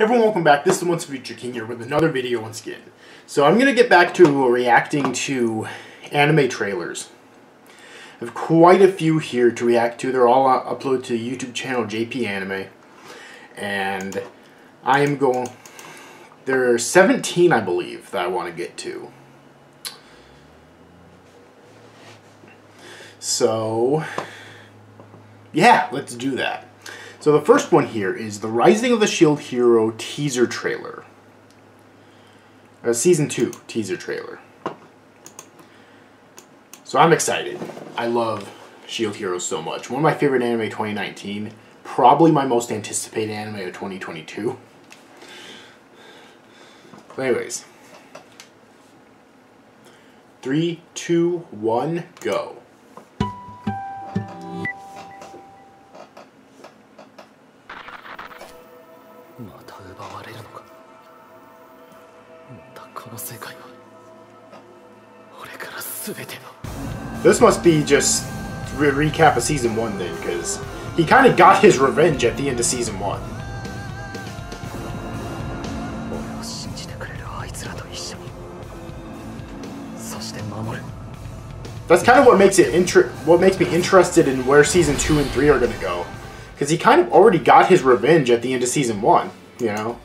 everyone, welcome back. This is the Once Future King here with another video once again. So I'm going to get back to reacting to anime trailers. I have quite a few here to react to. They're all uploaded to the YouTube channel JP Anime. And I am going... There are 17, I believe, that I want to get to. So, yeah, let's do that. So the first one here is the Rising of the Shield Hero teaser trailer. A season 2 teaser trailer. So I'm excited. I love Shield Hero so much. One of my favorite anime 2019. Probably my most anticipated anime of 2022. But anyways. Three, two, one, go. This must be just re recap of season one then, because he kind of got his revenge at the end of season one. That's kind of what makes it what makes me interested in where season two and three are going to go, because he kind of already got his revenge at the end of season one, you know.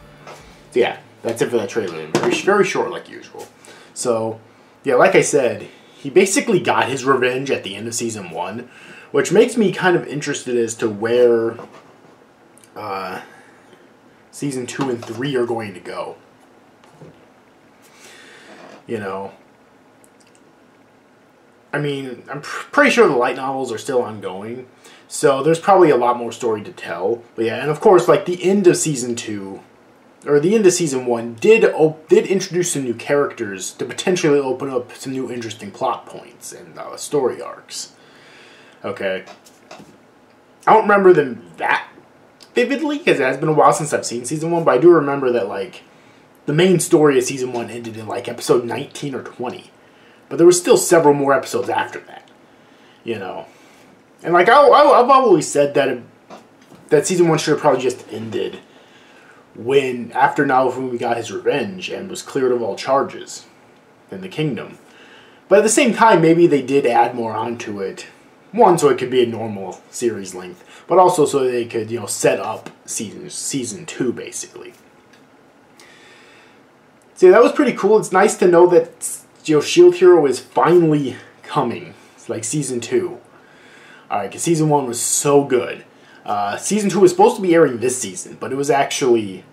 So yeah, that's it for that trailer. Very very short like usual. So yeah, like I said, he basically got his revenge at the end of season one, which makes me kind of interested as to where uh, season two and three are going to go. You know, I mean, I'm pr- pretty sure the light novels are still ongoing, so there's probably a lot more story to tell. But yeah, and of course, like the end of season two, or the end of season one, did op- did introduce some new characters to potentially open up some new interesting plot points and uh, story arcs. Okay, I don't remember them that vividly because it has been a while since I've seen season one, but I do remember that like the main story of season one ended in like episode 19 or 20. But there was still several more episodes after that, you know. And like I, I, I've always said that it, that season one should have probably just ended when after Naofumi got his revenge and was cleared of all charges in the kingdom. But at the same time, maybe they did add more onto it. One, so it could be a normal series length, but also so they could, you know, set up season season two basically. See, that was pretty cool. It's nice to know that you know, Shield Hero is finally coming. It's like season two. Alright, because season one was so good. Uh, season two was supposed to be airing this season, but it was actually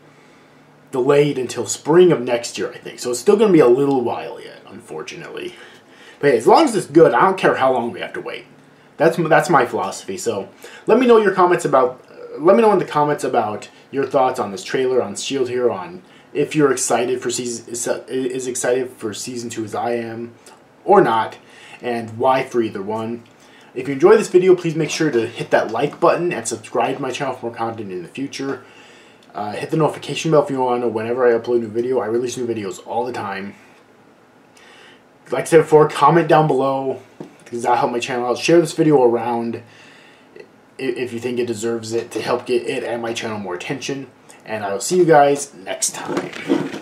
delayed until spring of next year, I think. So it's still going to be a little while yet, unfortunately. But hey, as long as it's good, I don't care how long we have to wait. That's that's my philosophy. So let me know your comments about. Uh, let me know in the comments about your thoughts on this trailer on Shield Hero on if you're excited for season is, is excited for season two as I am, or not, and why for either one. If you enjoyed this video, please make sure to hit that like button and subscribe to my channel for more content in the future. Uh, hit the notification bell if you want to know whenever I upload a new video. I release new videos all the time. Like I said before, comment down below because that'll help my channel out. Share this video around if you think it deserves it to help get it and my channel more attention. And I will see you guys next time.